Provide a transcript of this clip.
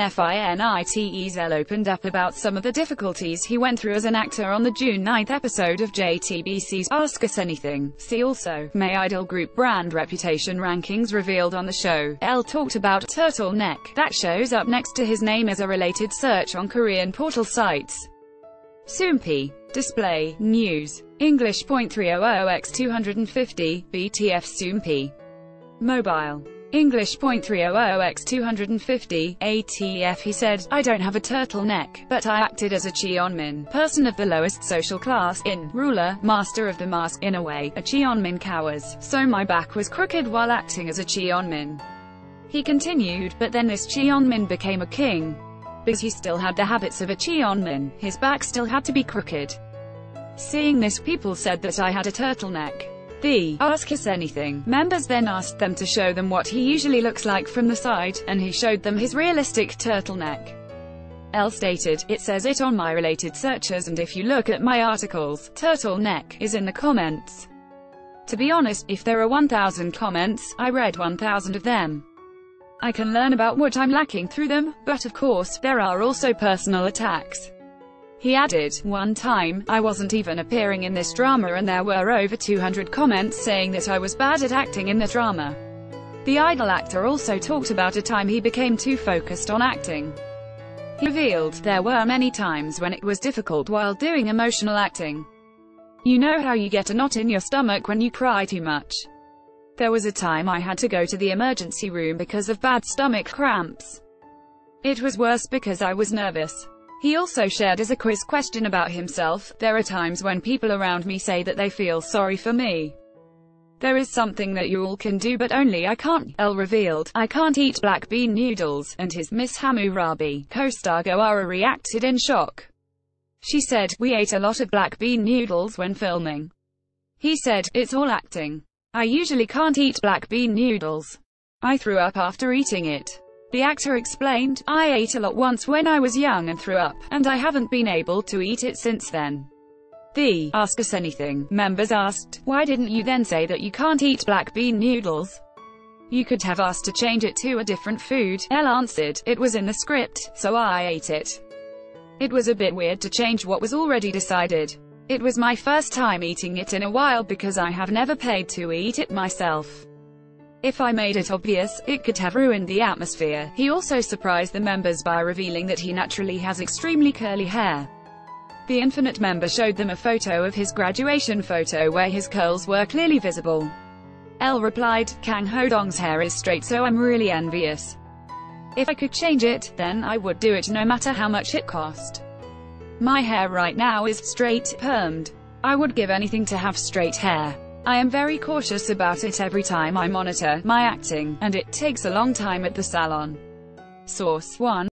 INFINITE opened up about some of the difficulties he went through as an actor on the June 9 episode of JTBC's Ask Us Anything. See also, May Idol Group brand reputation rankings revealed on the show. L talked about turtleneck that shows up next to his name as a related search on Korean portal sites. Soompi. Display, News. English .300x250, BTF Soompi. Mobile. English .300x250, ATF He said, I don't have a turtleneck, but I acted as a Cheonmin, person of the lowest social class, in, ruler, master of the mask, in a way, a Cheonmin cowers, so my back was crooked while acting as a Cheonmin. He continued, but then this Cheonmin became a king. Because he still had the habits of a Cheonmin, his back still had to be crooked. Seeing this people said that I had a turtleneck. The Ask Us Anything members then asked them to show them what he usually looks like from the side, and he showed them his realistic turtleneck. L stated, it says it on my related searches and if you look at my articles, turtleneck is in the comments. To be honest, if there are 1,000 comments, I read 1,000 of them. I can learn about what I'm lacking through them, but of course, there are also personal attacks. He added, one time, I wasn't even appearing in this drama and there were over 200 comments saying that I was bad at acting in the drama. The idol actor also talked about a time he became too focused on acting. He revealed, there were many times when it was difficult while doing emotional acting. You know how you get a knot in your stomach when you cry too much. There was a time I had to go to the emergency room because of bad stomach cramps. It was worse because I was nervous. He also shared as a quiz question about himself, there are times when people around me say that they feel sorry for me. There is something that you all can do but only I can't, L revealed, I can't eat black bean noodles, and his Miss Hammurabi, co-star Go Ara reacted in shock. She said, we ate a lot of black bean noodles when filming. He said, it's all acting. I usually can't eat black bean noodles. I threw up after eating it. The actor explained, I ate a lot once when I was young and threw up, and I haven't been able to eat it since then. The Ask Us Anything members asked, why didn't you then say that you can't eat black bean noodles? You could have asked to change it to a different food. L answered, it was in the script, so I ate it. It was a bit weird to change what was already decided. It was my first time eating it in a while because I have never paid to eat it myself. If I made it obvious, it could have ruined the atmosphere. He also surprised the members by revealing that he naturally has extremely curly hair. The Infinite member showed them a photo of his graduation photo where his curls were clearly visible. L replied, Kang Ho-dong's hair is straight so I'm really envious. If I could change it, then I would do it no matter how much it cost. My hair right now is straight, permed. I would give anything to have straight hair. I am very cautious about it every time I monitor my acting, and it takes a long time at the salon. Source 1